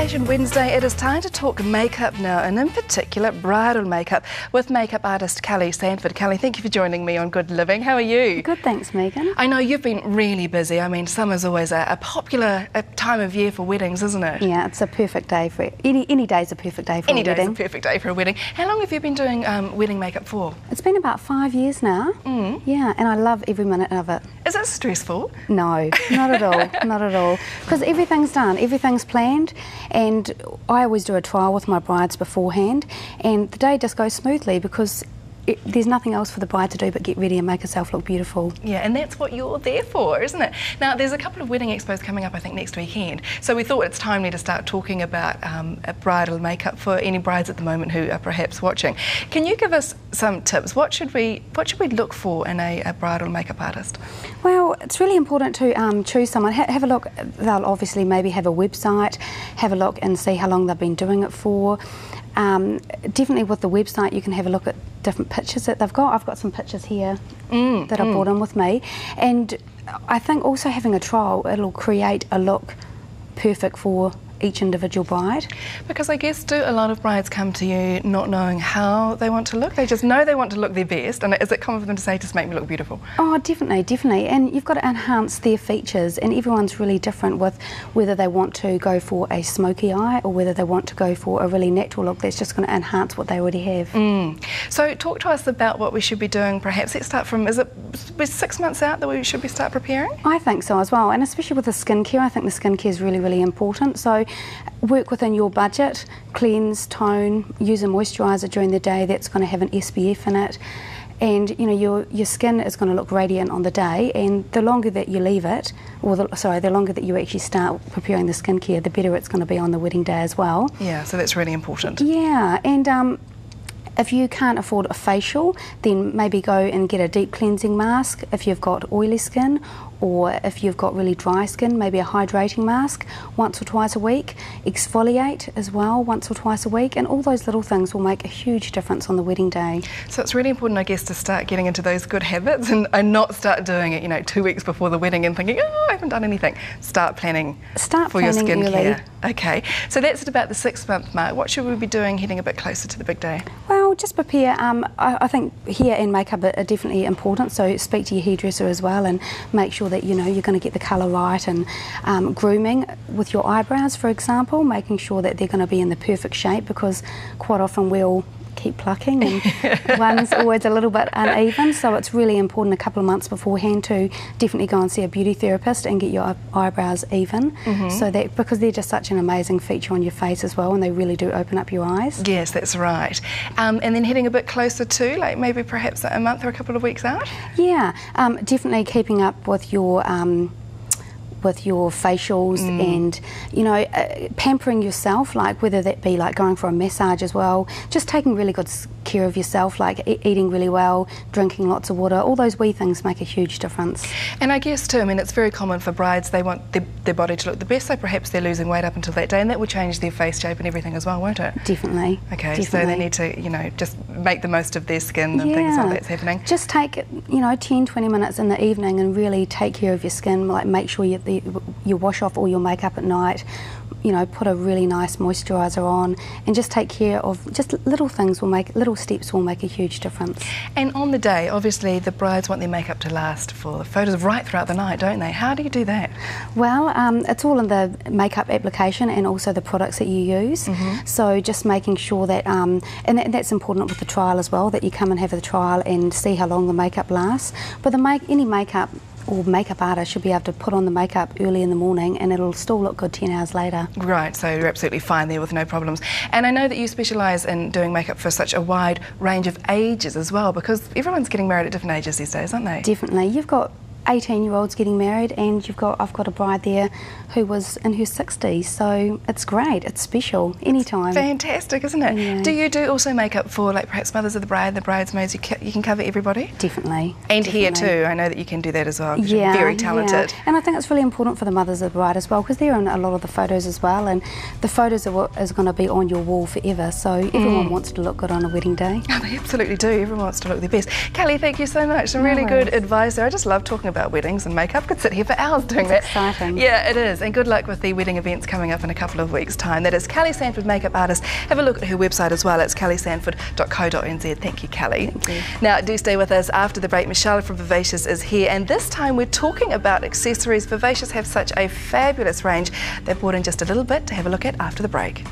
Wednesday, it is time to talk makeup now, and in particular bridal makeup with makeup artist Callie Sandford. Callie, thank you for joining me on Good Living. How are you? Good, thanks, Megan. I know you've been really busy. I mean, summer's always a, a popular time of year for weddings, isn't it? Yeah, it's a perfect day for any any day's a perfect day for any a wedding. Any day's a perfect day for a wedding. How long have you been doing um, wedding makeup for? It's been about five years now. Mm. Yeah, and I love every minute of it. Is it stressful? No, not at all, not at all. Because everything's done, everything's planned, and I always do a trial with my brides beforehand, and the day just goes smoothly because it, there's nothing else for the bride to do but get ready and make herself look beautiful. Yeah, and that's what you're there for, isn't it? Now, there's a couple of wedding expos coming up, I think, next weekend. So we thought it's timely to start talking about um, bridal makeup for any brides at the moment who are perhaps watching. Can you give us some tips? What should we What should we look for in a, a bridal makeup artist? Well, it's really important to um, choose someone. Ha have a look. They'll obviously maybe have a website. Have a look and see how long they've been doing it for. Um, definitely with the website, you can have a look at different pictures that they've got. I've got some pictures here Mm, that I brought in with me, and I think also having a trial, it'll create a look perfect for each individual bride. Because I guess do a lot of brides come to you not knowing how they want to look? They just know they want to look their best, and is it common for them to say, "Just make me look beautiful"? Oh, definitely, definitely. And you've got to enhance their features, and everyone's really different with whether they want to go for a smoky eye or whether they want to go for a really natural look that's just going to enhance what they already have. Mm. So, talk to us about what we should be doing. Perhaps let's start from. Is it six months out that we should be start preparing? I think so as well, and especially with the skincare, I think the skincare is really, really important. So, work within your budget, cleanse, tone, use a moisturiser during the day that's going to have an SPF in it. And you know your your skin is going to look radiant on the day, and the longer that you leave it, or the, sorry, the longer that you actually start preparing the skincare, the better it's going to be on the wedding day as well. Yeah, so that's really important. Yeah, and um, if you can't afford a facial, then maybe go and get a deep cleansing mask if you've got oily skin, or if you've got really dry skin, maybe a hydrating mask once or twice a week. Exfoliate as well once or twice a week, and all those little things will make a huge difference on the wedding day. So it's really important, I guess, to start getting into those good habits and, and not start doing it, you know, two weeks before the wedding and thinking, oh, I haven't done anything. Start planning Start for planning your skincare. early. Okay, so that's at about the six month mark. What should we be doing heading a bit closer to the big day? Well, just prepare. Um, I, I think hair and makeup are, are definitely important. So speak to your hairdresser as well, and make sure that you know you're going to get the colour right. And um, grooming with your eyebrows, for example, making sure that they're going to be in the perfect shape because quite often we'll keep plucking and one's always a little bit uneven so it's really important a couple of months beforehand to definitely go and see a beauty therapist and get your eyebrows even Mm-hmm. so that because they're just such an amazing feature on your face as well and they really do open up your eyes Yes, that's right. Um, and then heading a bit closer to, like maybe perhaps a month or a couple of weeks out? Yeah, um, definitely keeping up with your um, with your facials Mm. and you know uh, pampering yourself, like whether that be like going for a massage as well, just taking really good care of yourself, like e- eating really well, drinking lots of water. All those wee things make a huge difference. And I guess too, I mean, it's very common for brides, they want their, their body to look the best, so perhaps they're losing weight up until that day, and that will change their face shape and everything as well, won't it? Definitely. Okay, so they need to, you know, just make the most of their skin and things like that's happening. Just take, you know, 10, 20 minutes in the evening and really take care of your skin. Like make sure you, the, you wash off all your makeup at night. You know, put a really nice moisturiser on and just take care of just little things will make, little steps will make a huge difference. And on the day, obviously, the brides want their makeup to last for the photos right throughout the night, don't they? How do you do that? Well, um, it's all in the makeup application and also the products that you use. Mm-hmm. So just making sure that, um, and that, that's important with the trial as well, that you come and have the trial and see how long the makeup lasts. But the make any makeup or makeup artist should be able to put on the makeup early in the morning and it'll still look good 10 hours later. Right, so you're absolutely fine there with no problems. And I know that you specialise in doing makeup for such a wide range of ages as well, because everyone's getting married at different ages these days, aren't they? Definitely. You've got 18 year olds getting married and you've got I've got a bride there who was in her 60s so it's great it's special anytime Fantastic, isn't it? Yeah. Do you do also makeup for like perhaps mothers of the bride, the bridesmaids? You, you can cover everybody, definitely and here too. I know that you can do that as well. you're very talented. Yeah. And I think it's really important for the mothers of the bride as well because they're in a lot of the photos as well, and the photos are what is going to be on your wall forever. So everyone Mm. wants to look good on a wedding day. Oh, they absolutely do. Everyone wants to look their best. Callie, thank you so much. Some really good worries. advice there. I just love talking about about weddings and makeup. Could sit here for hours doing it's that. Exciting. Yeah, it is. And good luck with the wedding events coming up in a couple of weeks' time. That is Callie Sandford, makeup artist. Have a look at her website as well. It's kellysanford.co.nz. Thank you, Callie. Thank you. Now, do stay with us after the break. Michelle from Vivacious is here, and this time we're talking about accessories. Vivacious have such a fabulous range. They've brought in just a little bit to have a look at after the break.